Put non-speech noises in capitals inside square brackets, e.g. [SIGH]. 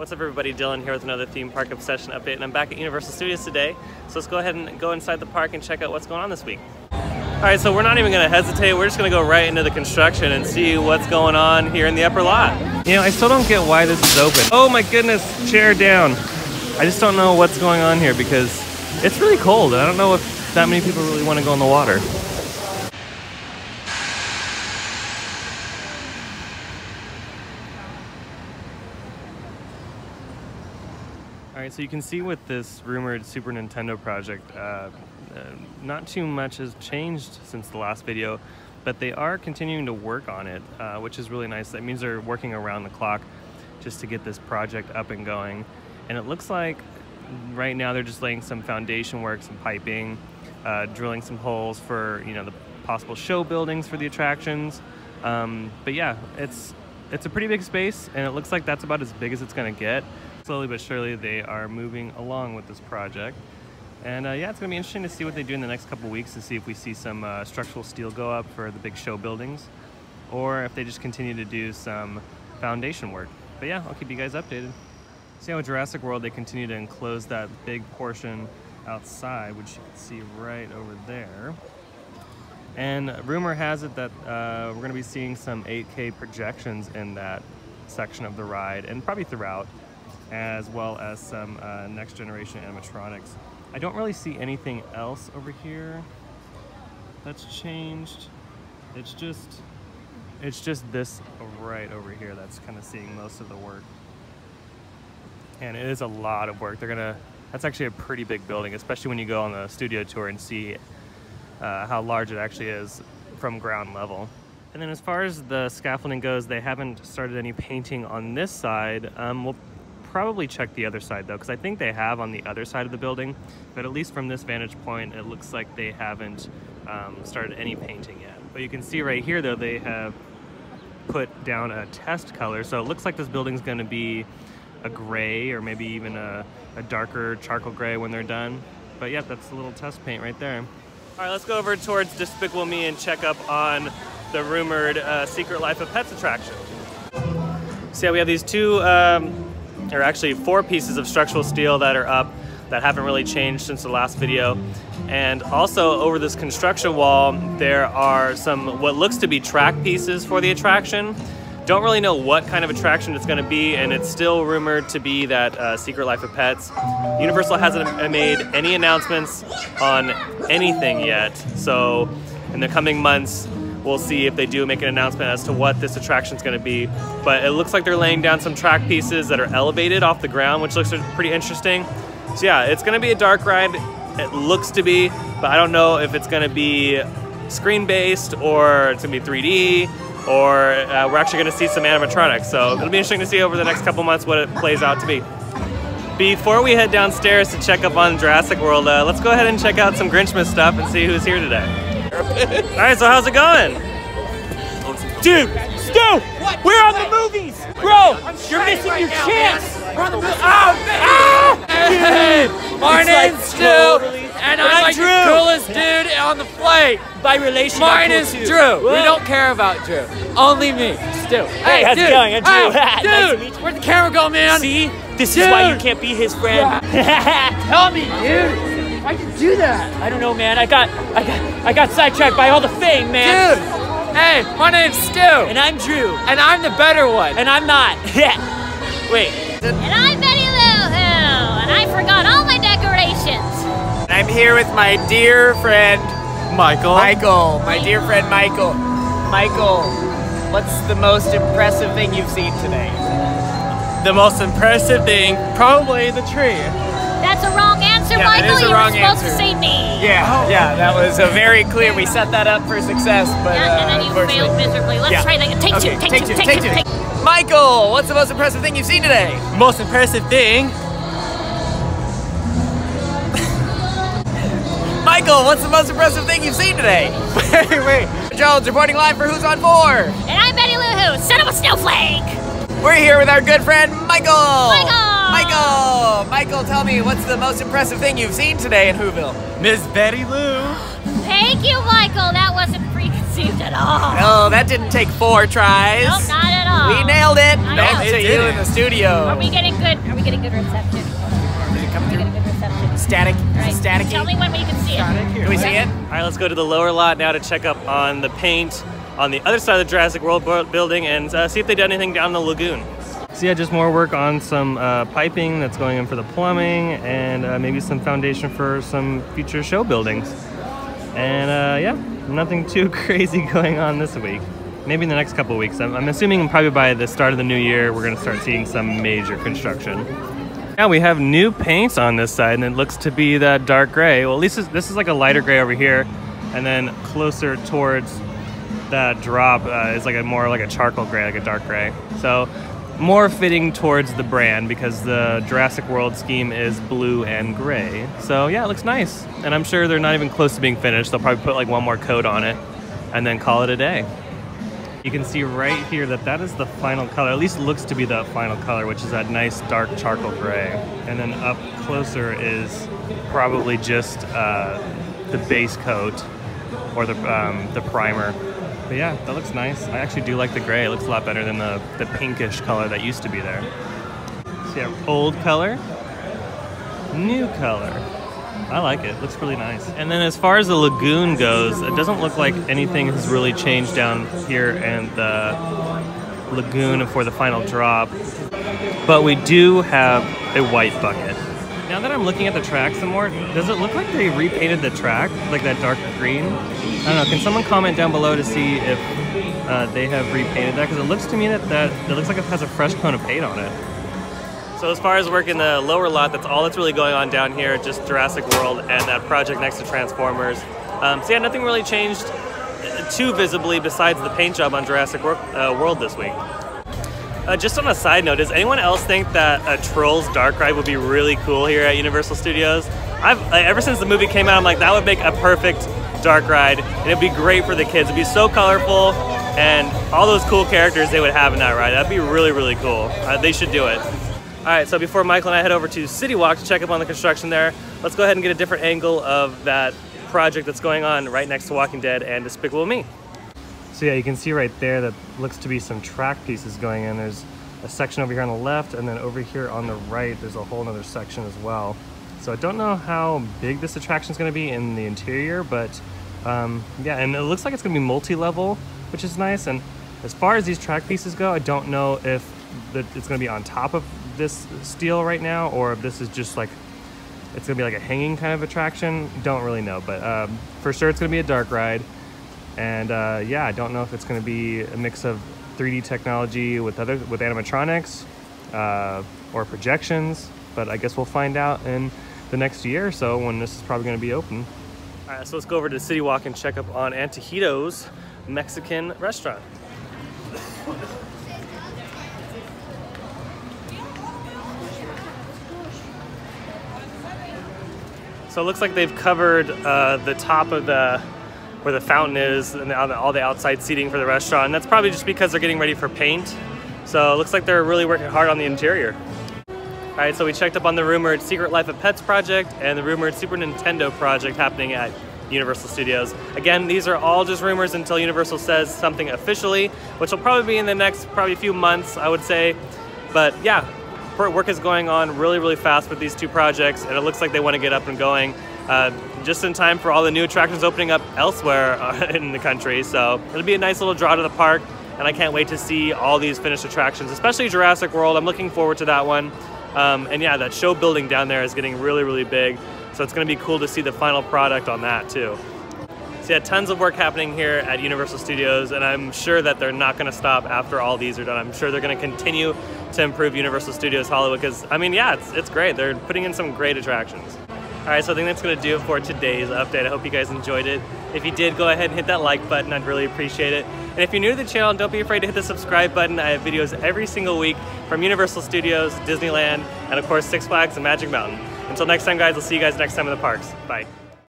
What's up everybody, Dylan here with another theme park obsession update and I'm back at Universal Studios today. So let's go ahead and go inside the park and check out what's going on this week. Alright, so we're not even gonna hesitate, we're just gonna go right into the construction and see what's going on here in the upper lot. You know, I still don't get why this is open. Oh my goodness, chair down. I just don't know what's going on here because it's really cold. I don't know if that many people really want to go in the water. Right, so you can see with this rumored Super Nintendo project, uh, uh, not too much has changed since the last video, but they are continuing to work on it, uh, which is really nice. That means they're working around the clock just to get this project up and going. And it looks like right now they're just laying some foundation work, some piping, uh, drilling some holes for you know the possible show buildings for the attractions. Um, but yeah, it's it's a pretty big space, and it looks like that's about as big as it's going to get slowly but surely they are moving along with this project. And uh, yeah, it's gonna be interesting to see what they do in the next couple weeks to see if we see some uh, structural steel go up for the big show buildings or if they just continue to do some foundation work. But yeah, I'll keep you guys updated. See how in Jurassic World they continue to enclose that big portion outside, which you can see right over there. And rumor has it that uh, we're gonna be seeing some 8K projections in that section of the ride and probably throughout as well as some uh, next generation animatronics. I don't really see anything else over here that's changed. It's just, it's just this right over here that's kind of seeing most of the work. And it is a lot of work. They're gonna, that's actually a pretty big building, especially when you go on the studio tour and see uh, how large it actually is from ground level. And then as far as the scaffolding goes, they haven't started any painting on this side. Um, we'll probably check the other side though, because I think they have on the other side of the building, but at least from this vantage point, it looks like they haven't um, started any painting yet. But you can see right here though, they have put down a test color. So it looks like this building's gonna be a gray or maybe even a, a darker charcoal gray when they're done. But yeah, that's a little test paint right there. All right, let's go over towards Despicable Me and check up on the rumored uh, Secret Life of Pets attraction. So yeah, we have these two um, there are actually four pieces of structural steel that are up that haven't really changed since the last video. And also over this construction wall, there are some what looks to be track pieces for the attraction. Don't really know what kind of attraction it's going to be, and it's still rumored to be that uh, Secret Life of Pets. Universal hasn't made any announcements on anything yet, so in the coming months, We'll see if they do make an announcement as to what this attraction is going to be. But it looks like they're laying down some track pieces that are elevated off the ground, which looks pretty interesting. So yeah, it's going to be a dark ride. It looks to be, but I don't know if it's going to be screen-based or it's going to be 3D or uh, we're actually going to see some animatronics. So it'll be interesting to see over the next couple months what it plays out to be. Before we head downstairs to check up on Jurassic World, uh, let's go ahead and check out some Grinchmas stuff and see who's here today. [LAUGHS] Alright, so how's it going? Dude, Stu! We're on the movies! Bro, you're missing your chance! We're on the movies! Oh! Hey, my name's like Stu, totally. and I'm, like Drew. the coolest dude on the flight. By relation, Mine is Drew. We don't care about Drew. Only me, Stu. Hey, how's dude. it going? I'm Drew. Hey, [LAUGHS] dude, nice where'd the camera go, man? See? This dude. is why you can't be his friend. Yeah. [LAUGHS] Tell me, dude. Why'd you do that? I don't know, man. I got, I got, I got sidetracked by all the fame, man. Dude, hey, my name's Stu. And I'm Drew. And I'm the better one. And I'm not. [LAUGHS] Wait. And I'm Betty Lou Who, and I forgot all my decorations. I'm here with my dear friend Michael. Michael, my dear friend Michael. Michael, what's the most impressive thing you've seen today? The most impressive thing, probably the tree. That's a wrong answer, Yeah, Michael. that is a you wrong were supposed answer. to say me. Yeah, yeah, that was a very clear. We set that up for success, but Yeah, and uh, then you unfortunately- failed miserably. Let's Yeah. try that. Take Okay, two, take, take two, two, take, take two, two. take Michael, what's the most impressive thing you've seen today? Most impressive thing. [LAUGHS] Michael, what's the most impressive thing you've seen today? [LAUGHS] wait, wait. Jones reporting live for Who's on Four. And I'm Betty Lou Who, son of a snowflake. We're here with our good friend Michael. Michael! Michael. Michael, tell me what's the most impressive thing you've seen today in Whoville? Miss Betty Lou. Thank you, Michael. That wasn't preconceived. at all. No, that didn't take four tries. Nope, not at all. We nailed it. I Back know. to It you in the Are studio. we getting good? Are we getting good reception? Did it come Are we through? getting good reception? Static? All Is right. it staticky? Tell me when we can see it. Can we see it? All right, let's go to the lower lot now to check up on the paint on the other side of the Jurassic World building and uh, see if they did anything down the lagoon. So yeah, just more work on some uh, piping that's going in for the plumbing and uh, maybe some foundation for some future show buildings. And uh, yeah, nothing too [LAUGHS] crazy going on this week. Maybe in the next couple weeks. I'm, I'm assuming probably by the start of the new year, we're to start seeing some major construction. Now we have new paints on this side, and it looks to be that dark gray. Well, at least this, this is like a lighter gray over here, and then closer towards that drop uh, is like a more like a charcoal gray, like a dark gray. So more fitting towards the brand because the Jurassic World scheme is blue and gray. So yeah, it looks nice, and I'm sure they're not even close to being finished. They'll probably put like one more coat on it, and then call it a day. You can see right here that that is the final color, at least looks to be the final color, which is that nice dark charcoal gray. And then up closer is probably just uh, the base coat or the, um, the primer. But yeah, that looks nice. I actually do like the gray. It looks a lot better than the, the pinkish color that used to be there. So yeah, old color, new color. I like it. Looks really nice. And then as far as the lagoon goes, it doesn't look like anything has really changed down here in the lagoon for the final drop. But we do have a white bucket. Now that I'm looking at the track some more, does it look like they repainted the track, like that dark green? I don't know. Can someone comment down below to see if uh, they have repainted that? Because it looks to me that, that it looks like it has a fresh coat of paint on it. So as far as work in the lower lot, that's all that's really going on down here, just Jurassic World and that project next to Transformers. Um, so yeah, nothing really changed too visibly besides the paint job on Jurassic uh, World this week. Uh, just on a side note, does anyone else think that a Trolls Dark Ride would be really cool here at Universal Studios? I've ever since the movie came out, I'm like that would make a perfect dark ride, and it'd be great for the kids. It'd be so colorful, and all those cool characters they would have in that ride. That'd be really really cool. Uh, they should do it. All right, so before Michael and I head over to City Walk to check up on the construction there, let's go ahead and get a different angle of that project that's going on right next to Walking Dead and Despicable Me. So yeah, you can see right there that looks to be some track pieces going in. There's a section over here on the left, and then over here on the right, there's a whole other section as well. So I don't know how big this attraction is going to be in the interior, but um, yeah, and it looks like it's going to be multi-level, which is nice. And as far as these track pieces go, I don't know if the, it's going to be on top of this steel right now, or if this is just like it's going to be like a hanging kind of attraction. Don't really know, but um, for sure it's going to be a dark ride. And uh, yeah, I don't know if it's going to be a mix of 3D technology with other with animatronics uh, or projections, but I guess we'll find out in the next year or so when this is probably going to be open. All right, so let's go over to City Walk and check up on Antojitos Mexican restaurant. So it looks like they've covered uh, the top of the where the fountain is and all the, outside seating for the restaurant. And that's probably just because they're getting ready for paint. So it looks like they're really working hard on the interior. All right, so we checked up on the rumored Secret Life of Pets project and the rumored Super Nintendo project happening at Universal Studios. Again, these are all just rumors until Universal says something officially, which will probably be in the next probably few months, I would say. But yeah, work is going on really, really fast with these two projects, and it looks like they want to get up and going uh, just in time for all the new attractions opening up elsewhere [LAUGHS] uh, in the country. So it'll be a nice little draw to the park, and I can't wait to see all these finished attractions, especially Jurassic World. I'm looking forward to that one. Um, and yeah, that show building down there is getting really, really big. So it's going to be cool to see the final product on that too. So yeah, tons of work happening here at Universal Studios, and I'm sure that they're not going to stop after all these are done. I'm sure they're going to continue to improve Universal Studios Hollywood because, I mean, yeah, it's, it's great. They're putting in some great attractions. All right, so I think that's going to do it for today's update. I hope you guys enjoyed it. If you did, go ahead and hit that like button. I'd really appreciate it. And if you're new to the channel, don't be afraid to hit the subscribe button. I have videos every single week from Universal Studios, Disneyland, and of course Six Flags and Magic Mountain. Until next time, guys, I'll see you guys next time in the parks. Bye.